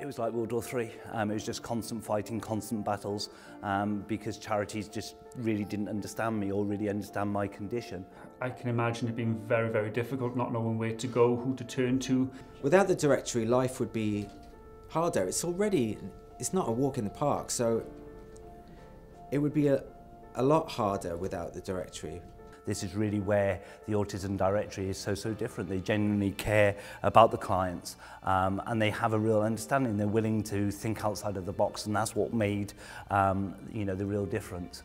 It was like World War Three. Um, it was just constant fighting, constant battles, um, because charities just really didn't understand me or really understand my condition. I can imagine it being very, very difficult, not knowing where to go, who to turn to. Without the directory, life would be harder. It's already, it's not a walk in the park, so it would be a, a lot harder without the directory. This is really where the Autism Directory is so, so different. They genuinely care about the clients um, and they have a real understanding. They're willing to think outside of the box and that's what made um, you know, the real difference.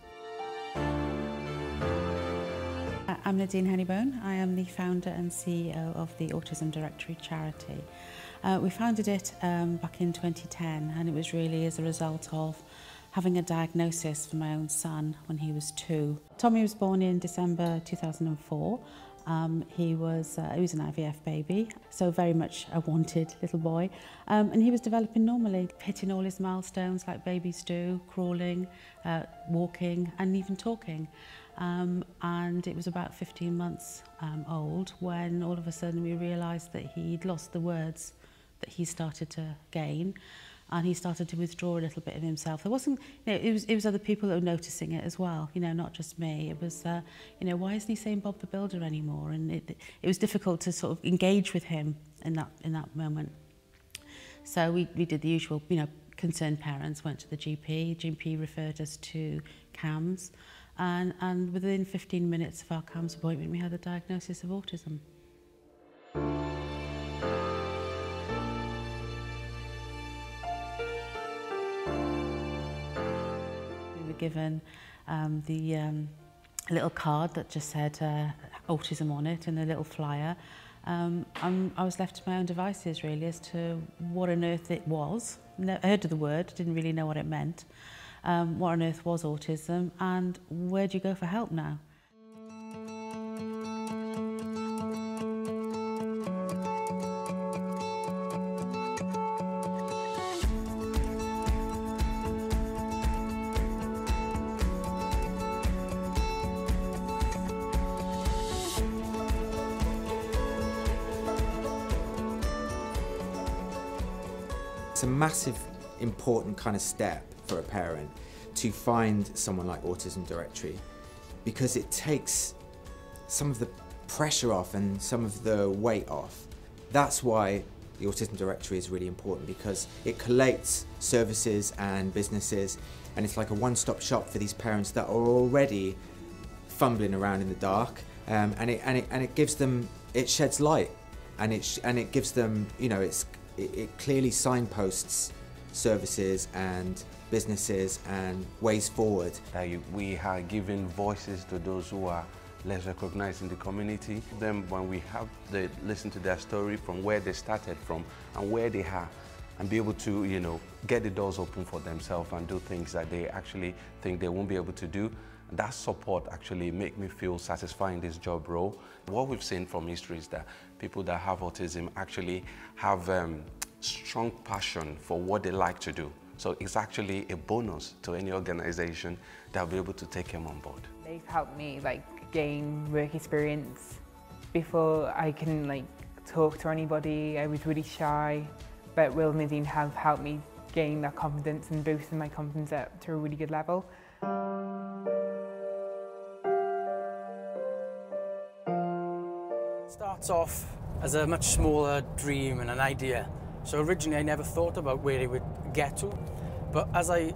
I'm Nadine Honeybone. I am the founder and CEO of the Autism Directory charity. Uh, we founded it um, back in 2010 and it was really as a result of having a diagnosis for my own son when he was two. Tommy was born in December 2004. Um, he was uh, he was an IVF baby, so very much a wanted little boy, um, and he was developing normally, hitting all his milestones like babies do, crawling, uh, walking, and even talking. Um, and it was about 15 months um, old when all of a sudden we realised that he'd lost the words that he started to gain and he started to withdraw a little bit of himself. There wasn't, you know, it was, it was other people that were noticing it as well, you know, not just me. It was, uh, you know, why isn't he saying Bob the Builder anymore? And it, it was difficult to sort of engage with him in that, in that moment. So we, we did the usual, you know, concerned parents went to the GP, GP referred us to CAMHS, and, and within 15 minutes of our CAMHS appointment, we had the diagnosis of autism. Given um, the um, little card that just said uh, autism on it and a little flyer. Um, I'm, I was left to my own devices really as to what on earth it was. I heard of the word, didn't really know what it meant. Um, what on earth was autism and where do you go for help now? It's a massive, important kind of step for a parent to find someone like Autism Directory because it takes some of the pressure off and some of the weight off. That's why the Autism Directory is really important because it collates services and businesses and it's like a one-stop shop for these parents that are already fumbling around in the dark um, and, it, and, it, and it gives them, it sheds light and it, and it gives them, you know, it's it, it clearly signposts services and businesses and ways forward. We are giving voices to those who are less recognized in the community. Then when we have the listen to their story from where they started from and where they are and be able to, you know, get the doors open for themselves and do things that they actually think they won't be able to do. That support actually make me feel satisfied in this job role. What we've seen from history is that people that have autism actually have um, strong passion for what they like to do. So it's actually a bonus to any organization that will be able to take him on board. They've helped me like gain work experience before I can like talk to anybody. I was really shy, but Will Nadine have helped me gain that confidence and boosting my confidence up to a really good level. Starts off as a much smaller dream and an idea. So originally I never thought about where it would get to. But as I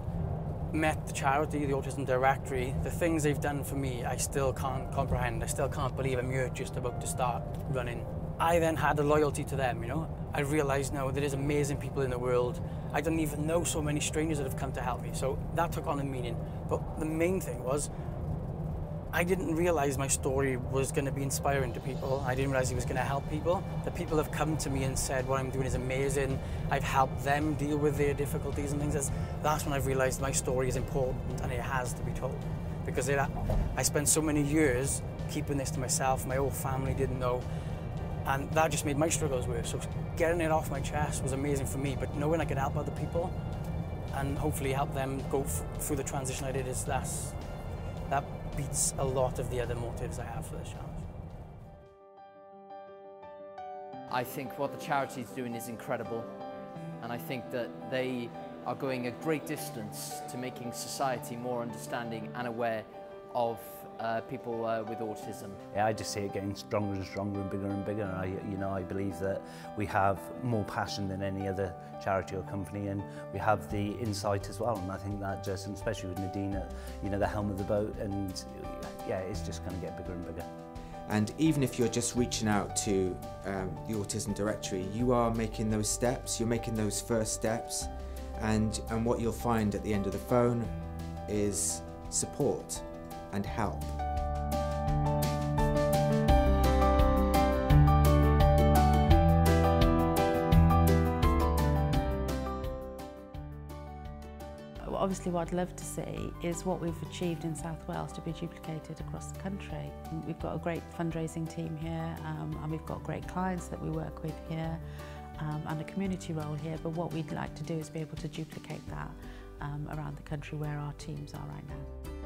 met the charity, the Autism Directory, the things they've done for me, I still can't comprehend. I still can't believe I'm here just about to start running. I then had a loyalty to them, you know. I realized now there is amazing people in the world. I didn't even know so many strangers that have come to help me. So that took on a meaning. But the main thing was I didn't realize my story was going to be inspiring to people. I didn't realize it was going to help people. The people have come to me and said what I'm doing is amazing. I've helped them deal with their difficulties and things. That's when I've realized my story is important and it has to be told. Because it, I spent so many years keeping this to myself. My whole family didn't know. And that just made my struggles worse. So getting it off my chest was amazing for me. But knowing I could help other people and hopefully help them go through the transition I did is that's that beats a lot of the other motives I have for the challenge. I think what the charity is doing is incredible. and I think that they are going a great distance to making society more understanding and aware of uh, people uh, with autism. Yeah, I just see it getting stronger and stronger and bigger and bigger. And I, you know, I believe that we have more passion than any other charity or company, and we have the insight as well. And I think that just, and especially with Nadine at, you know, the helm of the boat, and yeah, it's just going to get bigger and bigger. And even if you're just reaching out to um, the Autism Directory, you are making those steps, you're making those first steps, and, and what you'll find at the end of the phone is support and help. Obviously what I'd love to see is what we've achieved in South Wales to be duplicated across the country. We've got a great fundraising team here um, and we've got great clients that we work with here um, and a community role here but what we'd like to do is be able to duplicate that um, around the country where our teams are right now.